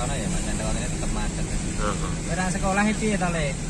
kono ya Chandra ini tetep macet. Heeh. Ora sekolah iki ya to, Le?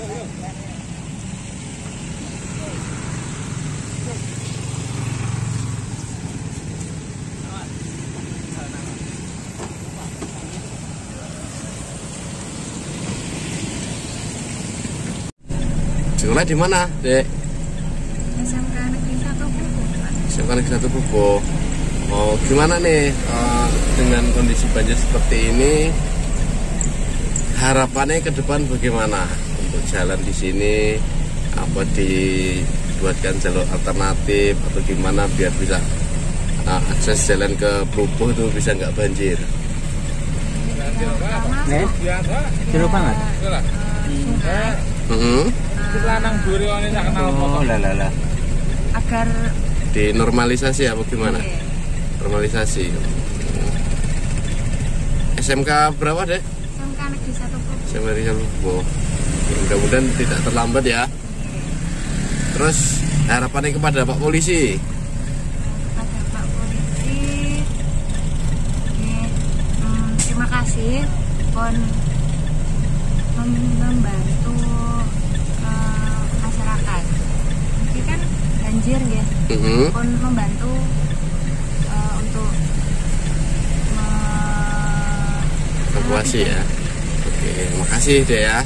Sekolah di mana, Dek? SMK Negeri 1 Buku, Pak. Sekolah Negeri Satu Buko. Oh, gimana nih eh, dengan kondisi banjir seperti ini? Harapannya ke depan bagaimana untuk jalan di sini? Apa dibuatkan jalur alternatif atau gimana biar bisa eh, akses jalan ke Plupuh itu bisa nggak banjir? Pertama, Nih, jero banget. Eh, sungai Mm-mm. lanang duri ini tak kenal Oh, lah lah lah. agar Dinormalisasi apa gimana? iya, Normalisasi. SMK berapa deh? SMK Negeri 1 Buku. SMK Rizal Lubo. Mudah-mudahan tidak terlambat ya. Terus harapannya kepada Pak Polisi. kepada Pak Polisi hmm, terima kasih pon mem- membantu eh, masyarakat ini kan banjir ya Mhm. pon membantu eh, untuk me- Evakuasi ya. Oke, makasih deh ya.